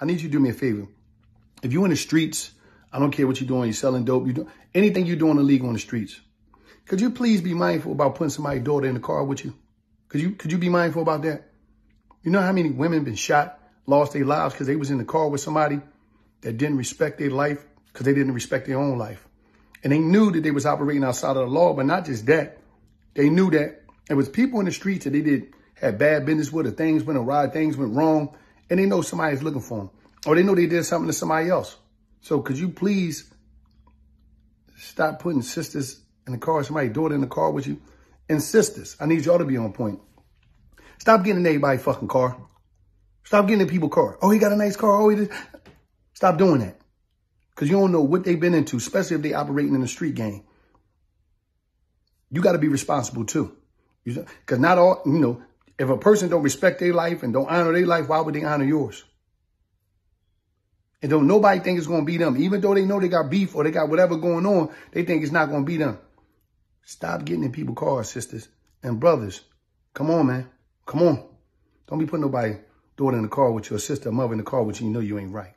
I need you to do me a favor. If you're in the streets, I don't care what you're doing, you're selling dope, you do anything you're doing illegal on the streets. Could you please be mindful about putting somebody's daughter in the car with you? Could you could you be mindful about that? You know how many women been shot, lost their lives because they was in the car with somebody that didn't respect their life because they didn't respect their own life. And they knew that they was operating outside of the law, but not just that. They knew that it was people in the streets that they did had bad business with or things went awry, things went wrong, and they know somebody's looking for them. Or they know they did something to somebody else. So could you please stop putting sisters in the car, somebody daughter in the car with you? And sisters, I need y'all to be on point. Stop getting in everybody's fucking car. Stop getting in people's car. Oh, he got a nice car. Oh, he did. Stop doing that. Because you don't know what they've been into, especially if they operating in the street game. You got to be responsible too. You, Because not all, you know, if a person don't respect their life and don't honor their life, why would they honor yours? And don't nobody think it's going to be them. Even though they know they got beef or they got whatever going on, they think it's not going to be them. Stop getting in people's cars, sisters and brothers. Come on, man. Come on. Don't be putting nobody daughter in the car with your sister, mother in the car with you. You know you ain't right.